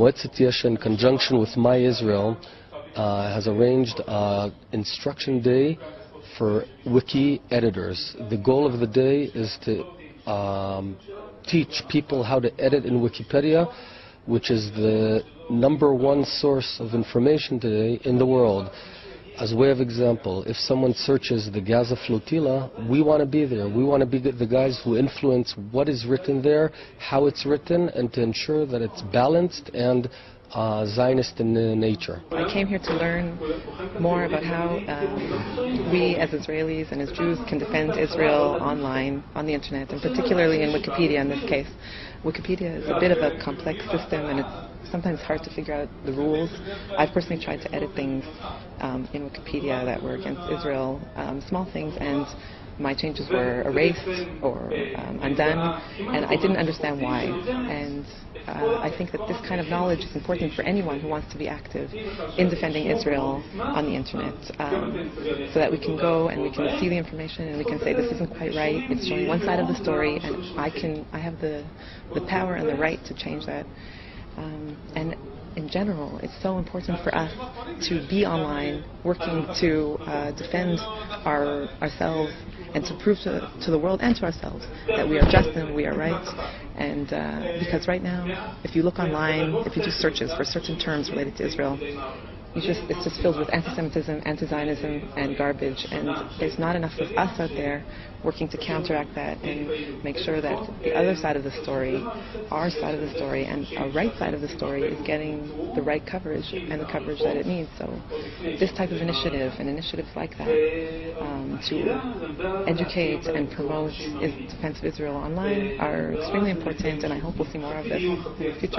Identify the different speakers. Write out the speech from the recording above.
Speaker 1: Moetzet Yesha, in conjunction with My Israel, uh, has arranged uh, Instruction Day for wiki editors. The goal of the day is to um, teach people how to edit in Wikipedia, which is the number one source of information today in the world. As a way of example, if someone searches the Gaza flotilla, we want to be there. We want to be the guys who influence what is written there, how it's written, and to ensure that it's balanced and uh, Zionist in uh, nature.
Speaker 2: I came here to learn more about how um, we as Israelis and as Jews can defend Israel online, on the internet, and particularly in Wikipedia in this case. Wikipedia is a bit of a complex system and it's sometimes hard to figure out the rules. I've personally tried to edit things um, in Wikipedia that were against Israel, um, small things, and my changes were erased or um, undone, and I didn't understand why. And uh, I think that this kind of knowledge is important for anyone who wants to be active in defending Israel on the internet, um, so that we can go and we can see the information and we can say this isn't quite right. It's showing one side of the story, and I can I have the the power and the right to change that. Um, and in general, it's so important for us to be online, working to uh, defend our ourselves and to prove to, to the world and to ourselves that we are just and we are right. And uh, because right now, if you look online, if you do searches for certain terms related to Israel, just, it's just filled with anti-Semitism, anti-Zionism, and garbage. And there's not enough of us out there working to counteract that and make sure that the other side of the story, our side of the story, and our right side of the story is getting the right coverage and the coverage that it needs. So this type of initiative and initiatives like that um, to educate and promote defense of Israel online are extremely important, and I hope we'll see more of this in the future.